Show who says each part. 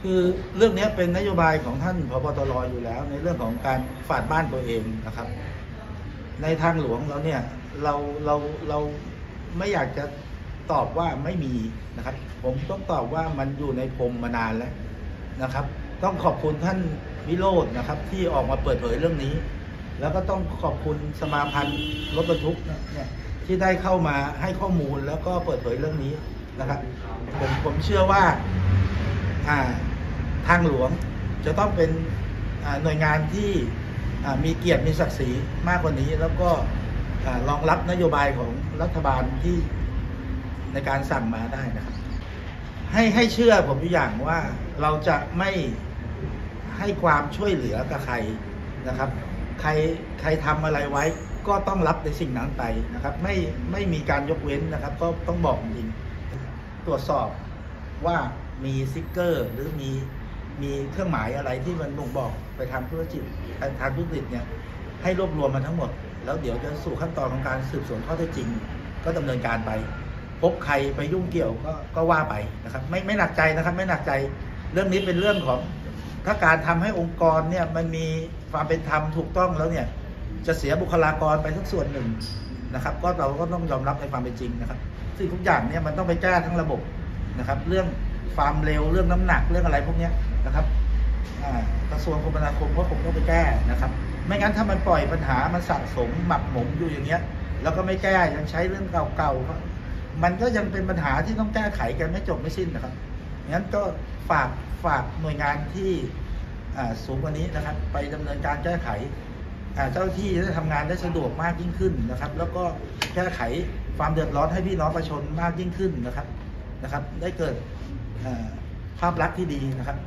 Speaker 1: คือเรื่องนี้เป็นนโยบายของท่านพบตรอยู่แล้ว ในเรื่องของการฝาดบ้านตัวเองนะครับ ในทางหลวงเราเนี่ยเราเราเราไม่อยากจะตอบว่าไม่มีนะครับ ผมต้องตอบว่ามันอยู่ในพรมมานานแล้วนะครับ ต้องขอบคุณท่านวิโรจน์นะครับ ที่ออกมาเปิดเผยเรื่องนี้ แล้วก็ต้องขอบคุณสมาพันธ์รถบรรทุกเนี่ยที่ได้เข้ามาให้ข้อมูลแล้วก็เปิดเผยเรื่องนี้นะครับ ผมผมเชื่อว่าอ่า ทางหลวงจะต้องเป็นหน่วยงานที่มีเกียรติมีศักดิ์ศรีมากกว่านี้ แล้วก็รองรับนโยบายของรัฐบาลที่ในการสั่งมาได้นะครับ ให้ให้เชื่อผมอยู่อย่างว่าเราจะไม่ให้ความช่วยเหลือกับใครนะครับ ใครใครทำอะไรไว้ก็ต้องรับในสิ่งนั้นไปนะครับ ไม่ไม่มีการยกเว้นนะครับ ก็ต้องบอกจริงตรวจสอบว่า มีสติกเกอร์ หรือมีมีเครื่องหมายอะไรที่มันบ่งบอกไปทางธุรกิจทางธุรกิจเนี่ยให้รวบรวมมาทั้งหมด แล้วเดี๋ยวจะสู่ขั้นตอนของการสืบสวนข้อเท็จจริง ก็ดำเนินการไป พบใครไปยุ่งเกี่ยวก็ก็ว่าไปนะครับ ไม่ไม่หนักใจนะครับ ไม่หนักใจเรื่องนี้เป็นเรื่องของถ้าการทำให้องค์กรเนี่ยมันมีความเป็นธรรมถูกต้องแล้วเนี่ยจะเสียบุคลากรไปทุกส่วนหนึ่งนะครับ ก็เราก็ต้องยอมรับในความเป็นจริงนะครับซึ่งทุกอย่างเนี่ยมันต้องไปแก้ทั้งระบบนะครับ เรื่อง ความเร็วเรื่องน้ำหนักเรื่องอะไรพวกนี้นะครับกระทรวงคมนาคมก็คงต้องไปแก้นะครับ ไม่งั้นถ้ามันปล่อยปัญหามันสะสมหมักหมมอยู่อย่างเงี้ย แล้วก็ไม่แก้ยังใช้เรื่องเก่าๆมันก็ยังเป็นปัญหาที่ต้องแก้ไขกันไม่จบไม่สิ้นนะครับงั้นก็ฝากฝากหน่วยงานที่สูงกว่านี้นะครับ ไปดำเนินการแก้ไขเจ้าหน้าที่จะได้ทำงานได้สะดวกมากยิ่งขึ้นนะครับ แล้วก็แก้ไขความเดือดร้อนให้พี่น้องประชาชนมากยิ่งขึ้นนะครับ นะครับ ได้เกิดภาพลักษณ์ที่ดีนะครับ